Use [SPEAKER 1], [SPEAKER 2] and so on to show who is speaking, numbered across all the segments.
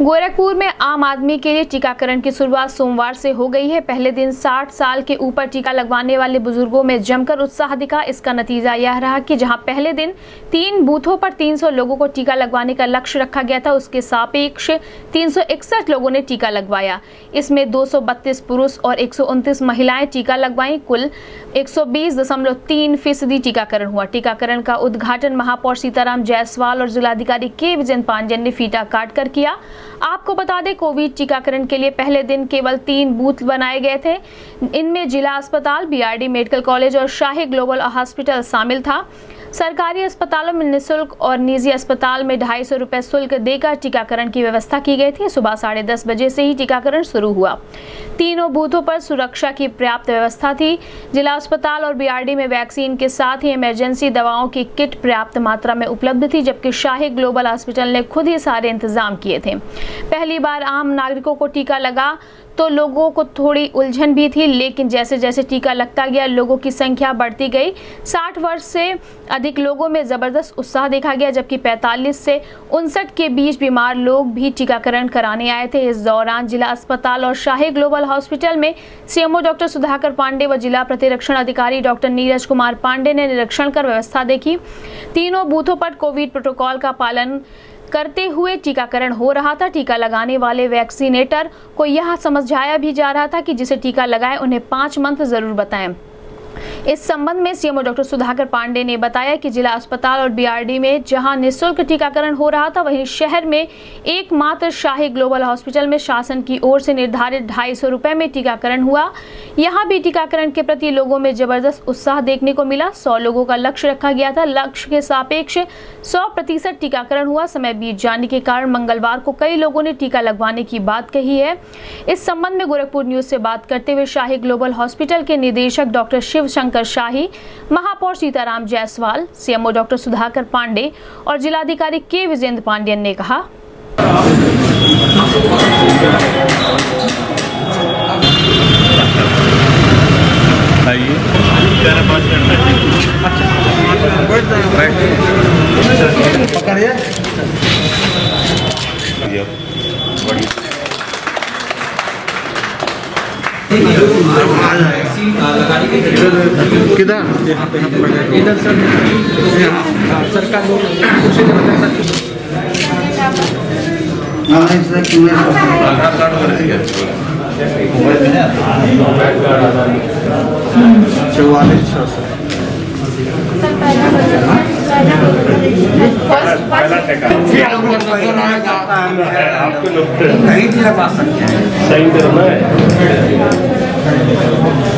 [SPEAKER 1] गोरखपुर में आम आदमी के लिए टीकाकरण की शुरुआत सोमवार से हो गई है। पहले दिन 60 साल के ऊपर टीका लगवाने वाले बुज़ुर्गों में जमकर उत्साह दिखा। इसका नतीजा यह रहा कि जहाँ पहले दिन तीन बूथों पर 300 लोगों को टीका लगवाने का लक्ष्य रखा गया था, उसके सापेक्ष 361 लोगों ने टीका लगवाया। इसमें 232 पुरुष और एक सौ उनतीस महिलाएँ टीका लगवाई। कुल एक फ़ीसदी टीकाकरण हुआ। टीकाकरण का उद्घाटन महापौर सीताराम जायसवाल और जिलाधिकारी के विजय पांडेन ने फीटा काट कर किया। आपको बता दें, कोविड टीकाकरण के लिए पहले दिन केवल तीन बूथ बनाए गए थे। इनमें जिला अस्पताल बीआरडी मेडिकल कॉलेज और शाही ग्लोबल हॉस्पिटल शामिल था। सरकारी अस्पतालों में निशुल्क और निजी अस्पताल में ढाई सौ रुपए शुल्क देकर टीकाकरण की व्यवस्था की गई थी। सुबह साढ़े दस बजे से ही टीकाकरण शुरू हुआ। तीनों बूथों पर सुरक्षा की पर्याप्त व्यवस्था थी। जिला अस्पताल और बीआरडी में वैक्सीन के साथ ही इमरजेंसी दवाओं की किट पर्याप्त मात्रा में उपलब्ध थी, जबकि शाही ग्लोबल हॉस्पिटल ने खुद ही सारे इंतज़ाम किए थे। पहली बार आम नागरिकों को टीका लगा तो लोगों को थोड़ी उलझन भी थी, लेकिन जैसे जैसे टीका लगता गया, लोगों की संख्या बढ़ती गई। 60 वर्ष से अधिक लोगों में ज़बरदस्त उत्साह देखा गया, जबकि 45 से उनसठ के बीच बीमार लोग भी टीकाकरण कराने आए थे। इस दौरान जिला अस्पताल और शाही ग्लोबल हॉस्पिटल में सीएमओ डॉक्टर सुधाकर पांडे व जिला प्रतिरक्षण अधिकारी डॉक्टर नीरज कुमार पांडे ने निरीक्षण कर व्यवस्था देखी। तीनों बूथों पर कोविड प्रोटोकॉल का पालन करते हुए टीकाकरण हो रहा था। टीका लगाने वाले वैक्सीनेटर को यह समझाया भी जा रहा था कि जिसे टीका लगाए, उन्हें पाँच मंथ ज़रूर बताएँ। इस संबंध में सीएमओ डॉक्टर सुधाकर पांडे ने बताया कि जिला अस्पताल और बीआरडी में जहाँ निशुल्क टीकाकरण हो रहा था, वहीं शहर में एकमात्र शाही ग्लोबल हॉस्पिटल में शासन की ओर से निर्धारित ढाई सौ रुपए में टीकाकरण हुआ। यहाँ भी टीकाकरण के प्रति लोगों में ज़बरदस्त उत्साह देखने को मिला। सौ लोगों का लक्ष्य रखा गया था। लक्ष्य के सापेक्ष सौ प्रतिशत टीकाकरण हुआ। समय बीत जाने के कारण मंगलवार को कई लोगों ने टीका लगवाने की बात कही है। इस संबंध में गोरखपुर न्यूज़ से बात करते हुए शाही ग्लोबल हॉस्पिटल के निदेशक डॉक्टर शिव शंकर शाही महापौर सीताराम जायसवाल सीएमओ डॉक्टर सुधाकर पांडे और जिलाधिकारी के विजेंद्र पांडेयन ने कहा।
[SPEAKER 2] किधर?
[SPEAKER 3] इधर सर। सरकार लोग दे बताए सर।
[SPEAKER 2] आधार कार्ड चौवालीस छः सौ।
[SPEAKER 3] भी लगवा
[SPEAKER 4] सही है एट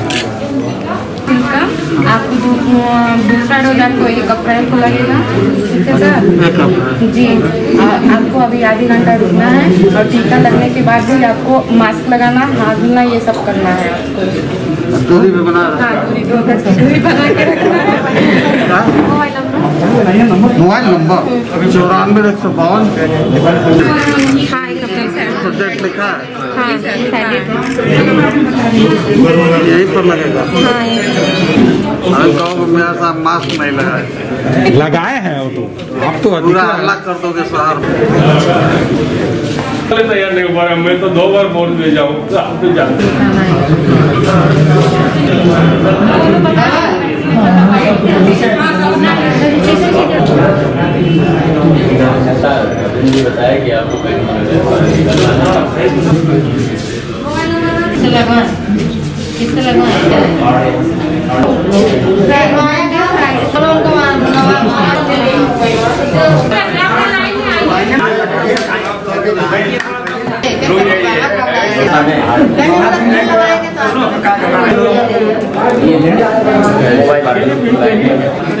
[SPEAKER 5] आपको दूसरा डोज आपको एक अप्रैल को लगेगा ठीक है सर? जी आ- आपको अभी आधे घंटा रुकना है और टीका लगने के बाद भी आपको मास्क लगाना हाथ धोना ये सब करना है आपको।
[SPEAKER 2] दूरी पे बना
[SPEAKER 5] हाँ दूरी दूरी बना के रखना है। Mobile number?
[SPEAKER 2] Mobile number? चौरानवे एक सौ बावन।
[SPEAKER 5] हाँ
[SPEAKER 2] प्रोजेक्ट लिखा है
[SPEAKER 5] हाँ
[SPEAKER 2] यहीं पर लगेगा।
[SPEAKER 5] हाँ
[SPEAKER 2] गाँव में मेरा साहब मास्क नहीं लगाए।
[SPEAKER 6] लगाए हैं वो तो। आप तो
[SPEAKER 2] पूरा हल्ला कर दोगे शहर में।
[SPEAKER 4] तैयार नहीं हो पा रहा मैं तो दो बार बोल दे जाऊँ आप तो जानते
[SPEAKER 5] किससे लगवाएँ किससे खाना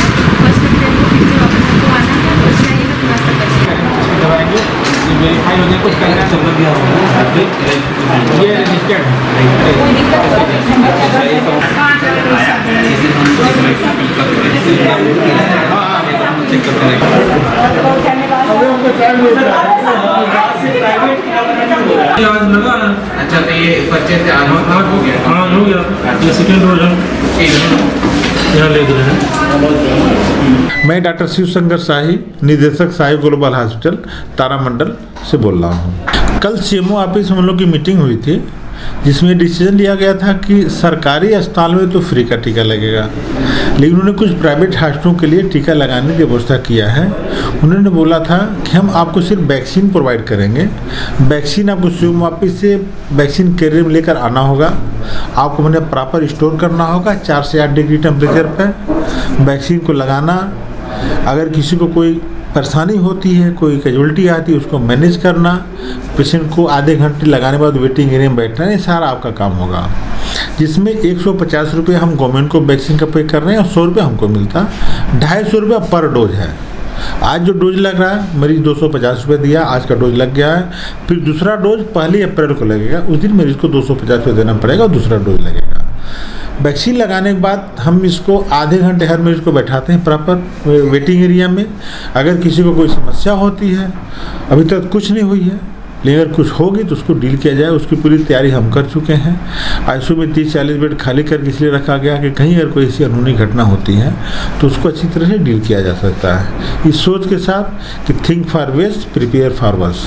[SPEAKER 3] वेरीफाई कुछ करना है ये रजिस्टर्ड है आज लगा
[SPEAKER 7] अच्छा तो ये बच्चे से आज हो गया।
[SPEAKER 3] हाँ हो गया। ये सेकेंड है।
[SPEAKER 7] ठीक है।
[SPEAKER 3] यहाँ ले हैं।
[SPEAKER 6] मैं डॉक्टर शिव शंकर शाही, निदेशक शाही ग्लोबल हॉस्पिटल, तारामंडल से बोल रहा हूँ। कल सीएमओ ऑफ़िस हम लोग की मीटिंग हुई थी। जिसमें डिसीज़न लिया गया था कि सरकारी अस्पताल में तो फ्री का टीका लगेगा। लेकिन उन्होंने कुछ प्राइवेट हॉस्पिटलों के लिए टीका लगाने की व्यवस्था किया है। उन्होंने बोला था कि हम आपको सिर्फ़ वैक्सीन प्रोवाइड करेंगे। वैक्सीन आपको स्वयं ऑफ़िस से वैक्सीन कैरियर में लेकर आना होगा। आपको मैंने प्रॉपर स्टोर करना होगा। चार से आठ डिग्री टेम्परेचर पर वैक्सीन को लगाना। अगर किसी को कोई परेशानी होती है, कोई कैजुअलिटी आती है, उसको मैनेज करना पेशेंट को आधे घंटे लगाने के बाद वेटिंग एरिया में बैठना, ये सारा आपका काम होगा। जिसमें एक सौ पचास रुपये हम गवर्नमेंट को वैक्सीन का पे कर रहे हैं और सौ रुपये हमको मिलता। ढाई सौ रुपये पर डोज है। आज जो डोज लग रहा है, मरीज़ दो सौ पचास रुपये दिया, आज का डोज लग गया है। फिर दूसरा डोज पहली अप्रैल को लगेगा, उस दिन मरीज़ को दो सौ पचास रुपये देना पड़ेगा और दूसरा डोज लगेगा। वैक्सीन लगाने के बाद हम इसको आधे घंटे हर मरीज़ को बैठाते हैं प्रॉपर वेटिंग एरिया में। अगर किसी को कोई समस्या होती है, अभी तक कुछ नहीं हुई है, लेकिन अगर कुछ होगी तो उसको डील किया जाए, उसकी पूरी तैयारी हम कर चुके हैं। आईसीयू में तीस चालीस बेड खाली करके इसलिए रखा गया कि कहीं अगर कोई ऐसी अनहोनी घटना होती है तो उसको अच्छी तरह से डील किया जा सकता है। इस सोच के साथ कि think for west prepare for worse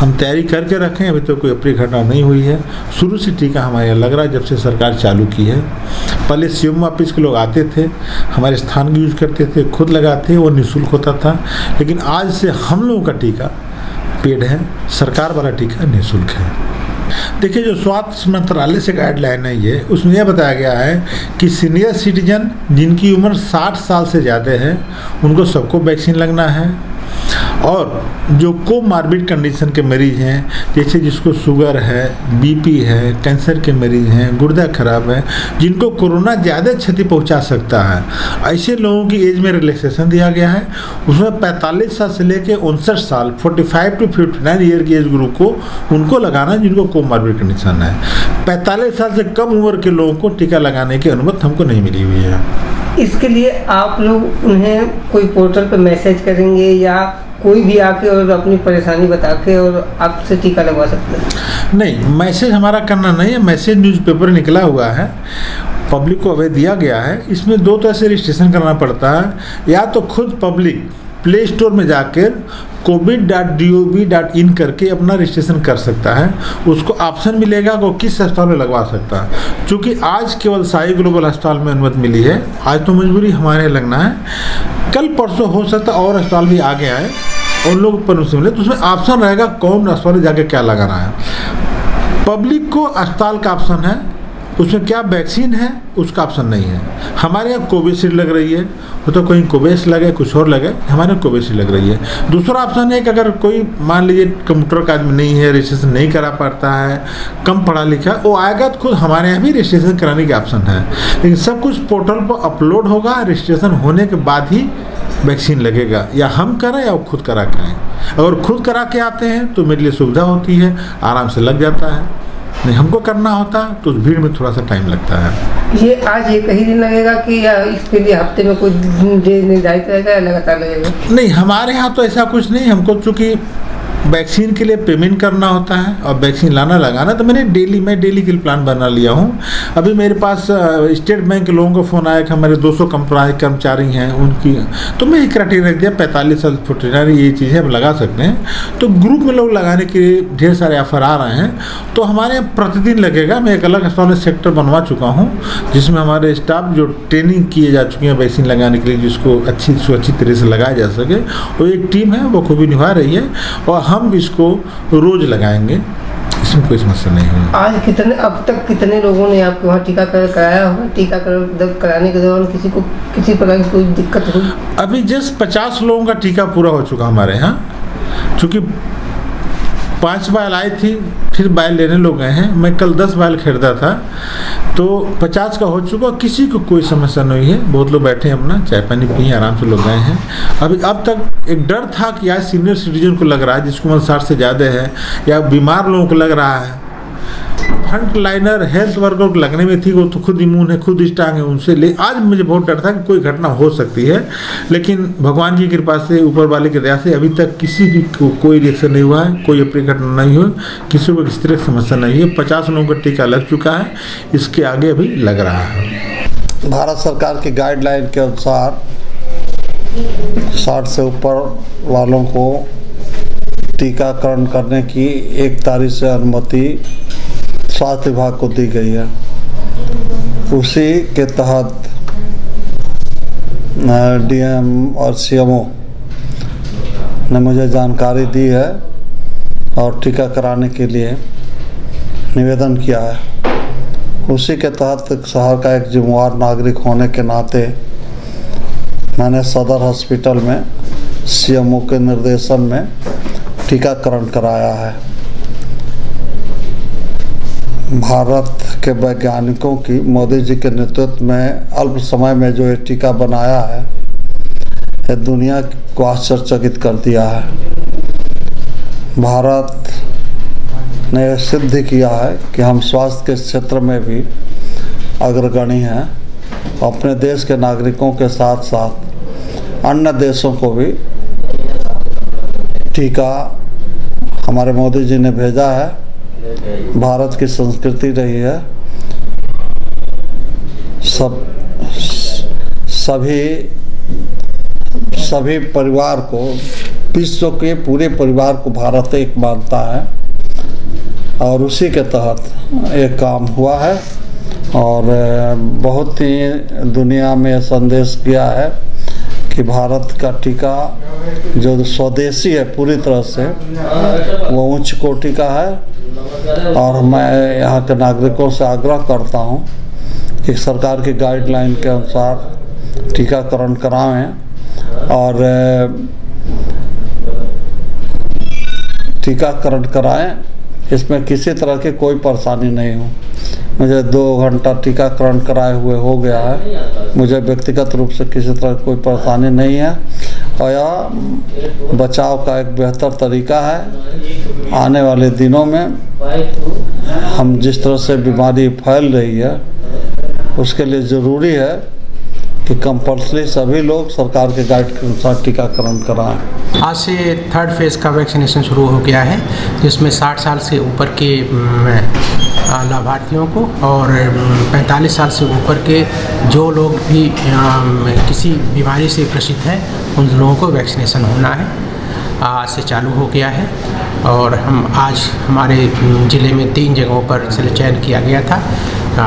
[SPEAKER 6] हम तैयारी करके रखें, अभी तो कोई अप्रिय घटना नहीं हुई है। शुरू से टीका हमारे यहाँ लग रहा है, जब से सरकार चालू की है। पहले सीएम ऑफ़िस के लोग आते थे, हमारे स्थान की यूज़ करते थे, खुद लगाते, वो निःशुल्क होता था। लेकिन आज से हम लोगों का टीका पेड है, सरकार वाला टीका निःशुल्क है। देखिए, जो स्वास्थ्य मंत्रालय से गाइडलाइन है ये, उसमें यह बताया गया है कि सीनियर सिटीजन जिनकी उम्र 60 साल से ज़्यादा है, उनको सबको वैक्सीन लगना है। और जो कोमार्बिड कंडीशन के मरीज़ हैं, जैसे जिसको शुगर है बीपी है कैंसर के मरीज़ हैं, गुर्दा खराब है, जिनको कोरोना ज़्यादा क्षति पहुँचा सकता है, ऐसे लोगों की एज में रिलैक्सेशन दिया गया है। उसमें 45 साल से लेकर उनसठ साल 45 टू 59 ईयर की एज ग्रुप को, उनको लगाना जिनको कोमार्बिड कंडीशन है। 45 साल से कम उम्र के लोगों को टीका लगाने की अनुमति हमको नहीं मिली हुई है।
[SPEAKER 8] इसके लिए आप लोग उन्हें कोई पोर्टल पर मैसेज करेंगे या कोई भी आके और अपनी परेशानी बता के और आपसे टीका लगवा सकते हैं।
[SPEAKER 6] नहीं, मैसेज हमारा करना नहीं है। मैसेज न्यूज़पेपर निकला हुआ है। पब्लिक को अवैध दिया गया है। इसमें दो तरह से रजिस्ट्रेशन करना पड़ता है। या तो खुद पब्लिक प्ले स्टोर में जाकर covid dot D O V dot in करके अपना रजिस्ट्रेशन कर सकता है। उसको ऑप्शन मिलेगा वो किस अस्पताल में लगवा सकता है। क्योंकि आज केवल साई ग्लोबल अस्पताल में अनुमति मिली है, आज तो मजबूरी हमारे लगना है। कल परसों हो सकता और अस्पताल भी आगे आए और लोग परमिशन मिले तो उसमें ऑप्शन रहेगा कौन अस्पताल में जाके क्या लगाना है। पब्लिक को अस्पताल का ऑप्शन है उसमें क्या वैक्सीन है, उसका ऑप्शन नहीं है। हमारे यहाँ कोविशील्ड लग रही है, वो तो कहीं कोवेस लगे, कुछ और लगे, हमारे यहाँ कोविशील्ड लग रही है। दूसरा ऑप्शन है कि अगर कोई, मान लीजिए कंप्यूटर का आदमी नहीं है रजिस्ट्रेशन नहीं करा पाता है, कम पढ़ा लिखा वो आएगा तो खुद हमारे यहाँ भी रजिस्ट्रेशन कराने के ऑप्शन है। लेकिन सब कुछ पोर्टल पर अपलोड होगा रजिस्ट्रेशन होने के बाद ही वैक्सीन लगेगा। या हम करें या खुद करा के आएँ। अगर खुद करा के आते हैं तो मेरे लिए सुविधा होती है, आराम से लग जाता है। नहीं हमको करना होता तो उस भीड़ में थोड़ा सा टाइम लगता है।
[SPEAKER 8] ये आज एक ही दिन लगेगा कि या इसके लिए हफ़्ते में कोई दिन निर्धारित रहेगा या लगातार लगेगा?
[SPEAKER 6] नहीं हमारे यहाँ तो ऐसा कुछ नहीं हमको चूँकि वैक्सीन के लिए पेमेंट करना होता है और वैक्सीन लाना लगाना तो मैंने डेली, मैं डेली के लिए प्लान बना लिया हूँ। अभी मेरे पास स्टेट बैंक के लोगों का फ़ोन आया कि हमारे 200 कंपनी कर्मचारी हैं उनकी तो मैं एक क्राइटेरिया रख दिया, पैंतालीस साल फुटनरी ये चीज़ें हम लगा सकते हैं। तो ग्रुप में लोग लगाने के लिए ढेर सारे ऑफ़र आ रहे हैं। तो हमारे यहाँ प्रतिदिन लगेगा, मैं एक अलग अस्पताल सेक्टर बनवा चुका हूँ, जिसमें हमारे स्टाफ जो ट्रेनिंग किए जा चुके हैं वैक्सीन लगाने के लिए, जिसको अच्छी, सुरक्षित तरह से लगाया जा सके, वो एक टीम है, वो खूबी निभा रही है। और हम इसको रोज़ लगाएँगे। इसमें कोई समस्या नहीं होगी।
[SPEAKER 8] आज कितने अब तक कितने लोगों ने आपके वहाँ टीकाकरण कराया होगा? टीकाकरण कराने के दौरान किसी को किसी प्रकार की कोई दिक्कत हुई?
[SPEAKER 6] अभी जस्ट पचास लोगों का टीका पूरा हो चुका हमारे यहाँ क्योंकि पाँच बैल आई थी फिर बैल लेने लोग गए हैं। मैं कल दस बैल खरीदा था तो पचास का हो चुका किसी को कोई समस्या नहीं है। बहुत लोग बैठे हैं अपना चाय पानी पिए आराम से लोग गए हैं। अभी अब तक एक डर था कि आज सीनियर सिटीजन को लग रहा है, जिसको उम्र साठ से ज़्यादा है, या बीमार लोगों को लग रहा है। फ्रंट लाइनर हेल्थ वर्कर को लगने में थी, वो तो खुद इम्यून है, खुद स्ट्रांग है, उनसे ले आज मुझे बहुत डर था कि कोई घटना हो सकती है, लेकिन भगवान की कृपा से, ऊपर वाले की दया से, अभी तक किसी भी को कोई रिएक्शन नहीं हुआ है, कोई अपनी घटना नहीं हुई, किसी को किसी तरह की समस्या नहीं है पचास लोगों का टीका लग चुका है, इसके आगे अभी लग रहा है।
[SPEAKER 2] भारत सरकार की गाइडलाइन के अनुसार साठ से ऊपर वालों को टीकाकरण करने की एक तारीख से अनुमति स्वास्थ्य विभाग को दी गई है। उसी के तहत डीएम और सीएमओ ने मुझे जानकारी दी है और टीका कराने के लिए निवेदन किया है। उसी के तहत शहर का एक जिम्मेवार नागरिक होने के नाते मैंने सदर हॉस्पिटल में सीएमओ के निर्देशन में टीकाकरण कराया है। भारत के वैज्ञानिकों की, मोदी जी के नेतृत्व में अल्प समय में जो ये टीका बनाया है, ये दुनिया को आश्चर्यचकित कर दिया है। भारत ने सिद्ध किया है कि हम स्वास्थ्य के क्षेत्र में भी अग्रगणी हैं। अपने देश के नागरिकों के साथ साथ अन्य देशों को भी टीका हमारे मोदी जी ने भेजा है। भारत की संस्कृति रही है। सब, सभी सभी परिवार को, विश्व के पूरे परिवार को भारत एक मानता है। और उसी के तहत एक काम हुआ है। और, बहुत ही दुनिया में संदेश गया है। कि भारत का टीका जो स्वदेशी है पूरी तरह से, वो उच्च कोटि का है। और मैं यहाँ के नागरिकों से आग्रह करता हूँ कि सरकार की गाइडलाइन के अनुसार टीकाकरण कराएँ और टीकाकरण कराएँ। इसमें किसी तरह की कोई परेशानी नहीं हो। मुझे दो घंटा टीकाकरण कराए हुए हो गया है। मुझे व्यक्तिगत रूप से किसी तरह कोई परेशानी नहीं है। और यह बचाव का एक बेहतर तरीका है। आने वाले दिनों में हम जिस तरह से बीमारी फैल रही है, उसके लिए ज़रूरी है कि कंपल्सरी सभी लोग सरकार के गाइड के अनुसार टीकाकरण कराएँ।
[SPEAKER 9] आज से थर्ड फ़ेज़ का वैक्सीनेशन शुरू हो गया है, जिसमें 60 साल से ऊपर के लाभार्थियों को और 45 साल से ऊपर के जो लोग भी किसी बीमारी से ग्रसित हैं, उन लोगों को वैक्सीनेशन होना है। आज से चालू हो गया है और हम आज हमारे ज़िले में तीन जगहों पर चयन किया गया था।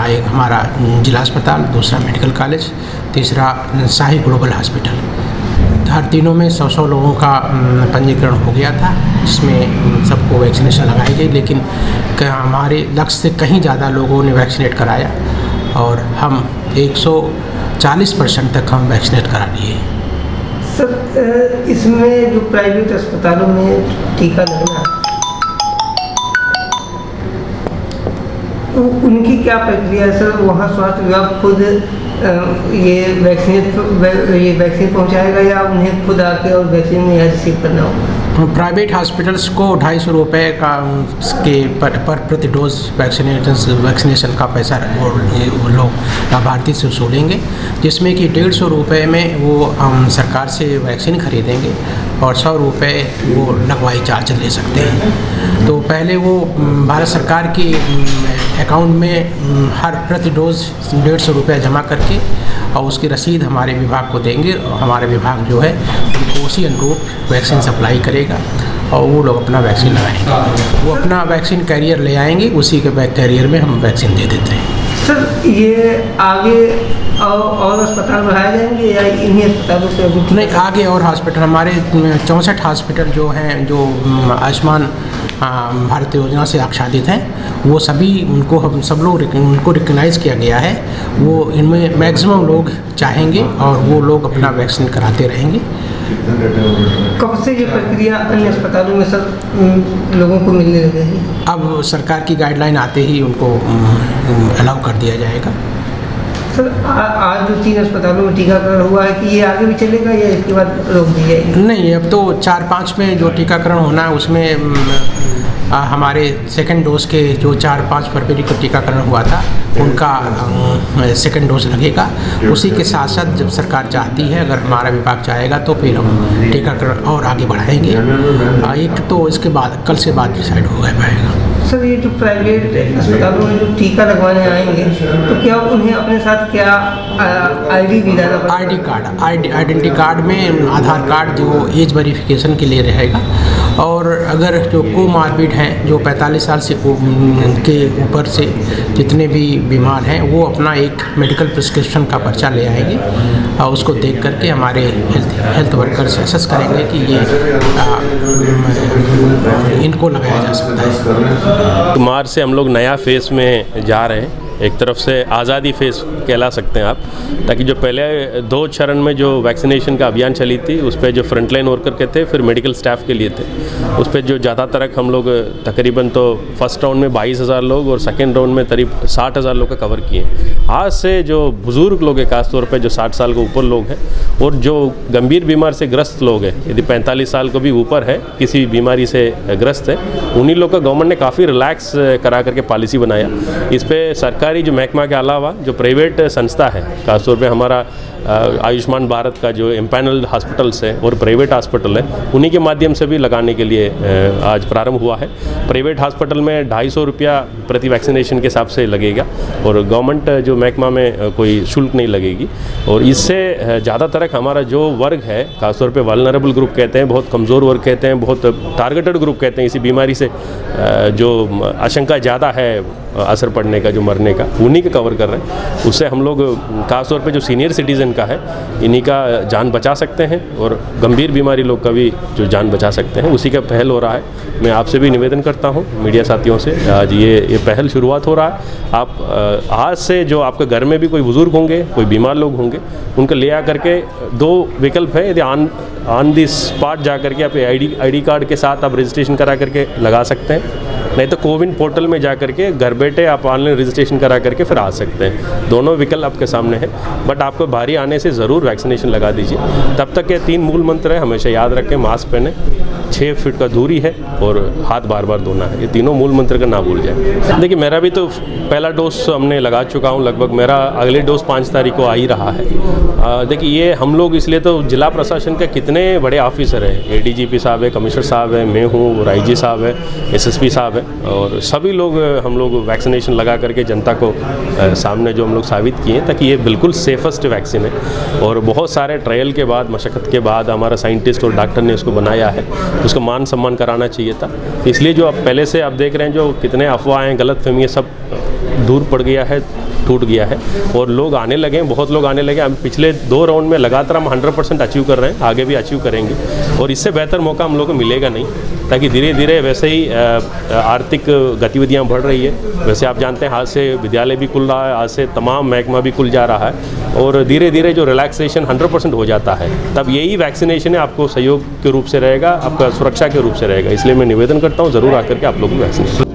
[SPEAKER 9] एक हमारा जिला अस्पताल, दूसरा मेडिकल कॉलेज, तीसरा शाही ग्लोबल हॉस्पिटल। हर दिनों में सौ सौ लोगों का पंजीकरण हो गया था, जिसमें सबको वैक्सीनेशन लगाई गई, लेकिन हमारे लक्ष्य से कहीं ज़्यादा लोगों ने वैक्सीनेट कराया और हम 140 परसेंट तक हम वैक्सीनेट करा लिए
[SPEAKER 8] सर इसमें जो प्राइवेट अस्पतालों में टीका लगना उनकी क्या प्रक्रिया है? सर, वहाँ स्वास्थ्य विभाग खुद ये वैक्सीन ये वैक्सीन पहुंचाएगा या उन्हें खुद आके और वैक्सीन यहाँ रिसीव करना होगा?
[SPEAKER 9] प्राइवेट हॉस्पिटल्स को ढाई सौ रुपये का के पर, पर प्रति डोज वैक्सीनेशन वैक्सीनेशन का पैसा वो, लोग लाभार्थी से वसूलेंगे जिसमें कि डेढ़ सौ रुपये में वो हम सरकार से वैक्सीन खरीदेंगे और सौ रुपये वो लगवाई चार्ज ले सकते हैं। तो पहले वो भारत सरकार की अकाउंट में हर प्रति डोज डेढ़ सौ रुपया जमा करके और उसकी रसीद हमारे विभाग को देंगे और हमारे विभाग जो है उनको उसी अनुरूप वैक्सीन सप्लाई करेगा। और वो लोग अपना वैक्सीन लगाएँगे। वो अपना वैक्सीन कैरियर ले आएँगे उसी के बैक कैरियर में हम वैक्सीन दे देते हैं।
[SPEAKER 8] सर ये आगे और, और अस्पताल बढ़ाए जाएँगे या इन्हीं अस्पतालों से
[SPEAKER 9] नहीं आगे और हॉस्पिटल हमारे चौंसठ हॉस्पिटल जो हैं जो आयुष्मान भारत योजना से आच्छादित हैं। वो सभी उनको हम सब लोग उनको रिकगनाइज़ किया गया है। वो इनमें मैक्सिमम लोग चाहेंगे और वो लोग अपना वैक्सीन कराते रहेंगे।
[SPEAKER 8] कब से ये प्रक्रिया अन्य अस्पतालों में सब लोगों को मिलने लगे हैं?
[SPEAKER 9] अब सरकार की गाइडलाइन आते ही उनको अलाउ कर दिया जाएगा।
[SPEAKER 8] सर आज जो तीन अस्पतालों में टीकाकरण हुआ है कि ये आगे भी चलेगा या इसके बाद रोक दी जाएगी?
[SPEAKER 9] नहीं अब तो चार पाँच में जो टीकाकरण होना है उसमें आ, हमारे सेकंड डोज के जो चार पाँच फरवरी को टीकाकरण हुआ था उनका सेकेंड डोज लगेगा। उसी के साथ साथ जब सरकार चाहती है अगर हमारा विभाग चाहेगा तो फिर हम टीकाकरण और आगे बढ़ाएँगे। एक तो इसके बाद कल से बाद डिसाइड हो गया पाएगा
[SPEAKER 8] सर ये जो प्राइवेट अस्पतालों में जो टीका लगवाने आएँगे तो क्या उन्हें अपने साथ क्या आईडी भी लाना
[SPEAKER 9] ID card ID identity card में आधार कार्ड जो एज वेरिफिकेशन के लिए रहेगा। और अगर जो कोमार्बिड हैं जो 45 साल से के ऊपर से जितने भी बीमार हैं वो अपना एक मेडिकल प्रिस्क्रिप्शन का पर्चा ले आएँगे। और उसको देख करके हमारे हेल्थ हेल्थ वर्कर्स असेस करेंगे कि ये आ, इनको लगाया जा सकता है।
[SPEAKER 10] मार्च से हम लोग नया फेस में जा रहे हैं। एक तरफ़ से आज़ादी फेस कहला सकते हैं आप, ताकि जो पहले दो चरण में जो वैक्सीनेशन का अभियान चली थी, उस पर जो फ्रंटलाइन वर्कर के थे, फिर मेडिकल स्टाफ के लिए थे। उस पर जो ज़्यादातर हम लोग, तकरीबन तो फ़र्स्ट राउंड में बाईस हज़ार लोग और सेकेंड राउंड में करीब साठ हज़ार लोग का कवर किए आज से जो बुज़ुर्ग लोग हैं, खासतौर पर जो साठ साल के ऊपर लोग हैं, और जो गंभीर बीमार से ग्रस्त लोग हैं, यदि पैंतालीस साल को भी ऊपर है, किसी बीमारी से ग्रस्त है, उन्हीं लोग का गवर्नमेंट ने काफ़ी रिलैक्स करा करके पॉलिसी बनाया। इस पर सरकारी जो महकमा के अलावा जो प्राइवेट संस्था है, खासतौर पे हमारा आयुष्मान भारत का जो एम्पैनल हॉस्पिटल्स है और प्राइवेट हॉस्पिटल है, उन्हीं के माध्यम से भी लगाने के लिए आज प्रारंभ हुआ है। प्राइवेट हॉस्पिटल में ढाई सौ रुपया प्रति वैक्सीनेशन के हिसाब से लगेगा और गवर्नमेंट जो महकमा में कोई शुल्क नहीं लगेगी। और इससे ज़्यादातर हमारा जो वर्ग है, खासतौर पर वालनरेबल ग्रुप कहते हैं, बहुत कमज़ोर वर्ग कहते हैं, बहुत टारगेटेड ग्रुप कहते हैं, इसी बीमारी से जो आशंका ज़्यादा है असर पड़ने का, जो मरने का, उन्हीं का कवर कर रहे हैं। उससे हम लोग, खासतौर पे जो सीनियर सिटीज़न का है, इन्हीं का जान बचा सकते हैं और गंभीर बीमारी लोग का भी जो जान बचा सकते हैं, उसी का पहल हो रहा है। मैं आपसे भी निवेदन करता हूँ, मीडिया साथियों से, आज ये ये पहल शुरुआत हो रहा है। आप आज से जो आपके घर में भी कोई बुज़ुर्ग होंगे, कोई बीमार लोग होंगे, उनको ले आ करके दो विकल्प है, यदि ऑन ऑन दी स्पॉट जा करके आप आई डी कार्ड के साथ आप रजिस्ट्रेशन करा करके लगा सकते हैं। नहीं तो कोविन पोर्टल में जा करके घर बैठे आप ऑनलाइन रजिस्ट्रेशन करा करके फिर आ सकते हैं। दोनों विकल्प आपके सामने है बट आपको बाहरी आने से ज़रूर वैक्सीनेशन लगा दीजिए। तब तक ये तीन मूल मंत्र है, हमेशा याद रखें मास्क पहने। छः फीट का दूरी है और हाथ बार बार धोना है। ये तीनों मूल मंत्र का ना भूल जाए। देखिए, मेरा भी तो पहला डोज हमने लगा चुका हूँ लगभग। मेरा अगले डोज पाँच तारीख को आ ही रहा है। देखिए, ये हम लोग इसलिए तो जिला प्रशासन के कितने बड़े ऑफिसर हैं। एडीजीपी साहब है कमिश्नर साहब है, मैं हूँ राईजी साहब है एसएसपी साहब है और सभी लोग, हम लोग वैक्सीनेशन लगा करके जनता को सामने जो हम लोग साबित किए ताकि ये बिल्कुल सेफेस्ट वैक्सीन है। और बहुत सारे ट्रायल के बाद, मशक्क़त के बाद हमारा साइंटिस्ट और डॉक्टर ने इसको बनाया है। उसको मान सम्मान कराना चाहिए था। इसलिए जो आप पहले से आप देख रहे हैं जो कितने अफवाहें गलत फहमियाँ सब दूर पड़ गया है, टूट गया है। और लोग आने लगे हैं, बहुत लोग आने लगे हम पिछले दो राउंड में लगातार हम 100 परसेंट अचीव कर रहे हैं, आगे भी अचीव करेंगे। और इससे बेहतर मौका हम लोग को मिलेगा नहीं। ताकि धीरे धीरे वैसे ही आर्थिक गतिविधियाँ बढ़ रही है। वैसे आप जानते हैं, आज से विद्यालय भी खुल रहा है, आज से तमाम महकमा भी खुल जा रहा है और धीरे धीरे जो रिलैक्सेशन 100 परसेंट हो जाता है, तब यही वैक्सीनेशन है आपको सहयोग के रूप से रहेगा, आपका सुरक्षा के रूप से रहेगा। इसलिए मैं निवेदन करता हूँ, ज़रूर आकर के आप लोगों को वैक्सीनेशन